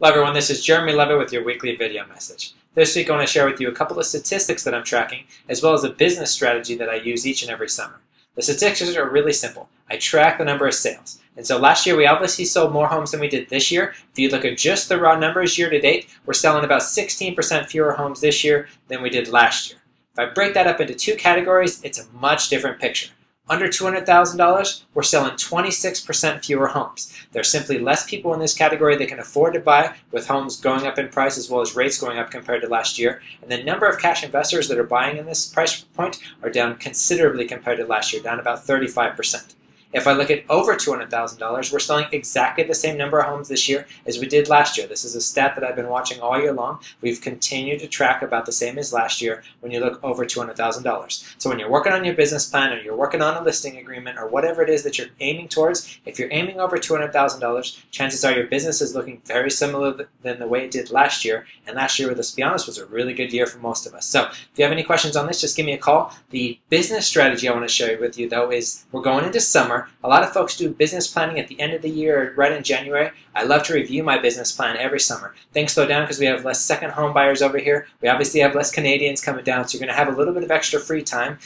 Hello everyone, this is Jeremy Lovett with your weekly video message. This week I want to share with you a couple of statistics that I'm tracking, as well as a business strategy that I use each and every summer. The statistics are really simple. I track the number of sales. And so last year we obviously sold more homes than we did this year. If you look at just the raw numbers year to date, we're selling about 16% fewer homes this year than we did last year. If I break that up into two categories, it's a much different picture. Under $200,000, we're selling 26% fewer homes. There's simply less people in this category that can afford to buy, with homes going up in price as well as rates going up compared to last year. And the number of cash investors that are buying in this price point are down considerably compared to last year, down about 35%. If I look at over $200,000, we're selling exactly the same number of homes this year as we did last year. This is a stat that I've been watching all year long. We've continued to track about the same as last year when you look over $200,000. So when you're working on your business plan or you're working on a listing agreement or whatever it is that you're aiming towards, if you're aiming over $200,000, chances are your business is looking very similar than the way it did last year. And last year, let's be honest, was a really good year for most of us. So if you have any questions on this, just give me a call. The business strategy I want to share with you, though, is we're going into summer A lot of folks do business planning at the end of the year, right in January. I love to review my business plan every summer. Things slow down because we have less second home buyers over here. We obviously have less Canadians coming down, so you're going to have a little bit of extra free time.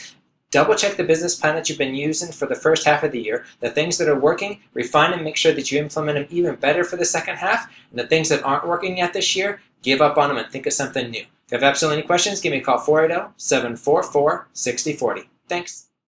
Double check the business plan that you've been using for the first half of the year. The things that are working, refine and make sure that you implement them even better for the second half. And the things that aren't working yet this year, give up on them and think of something new. If you have absolutely any questions, give me a call 480 744 6040. Thanks.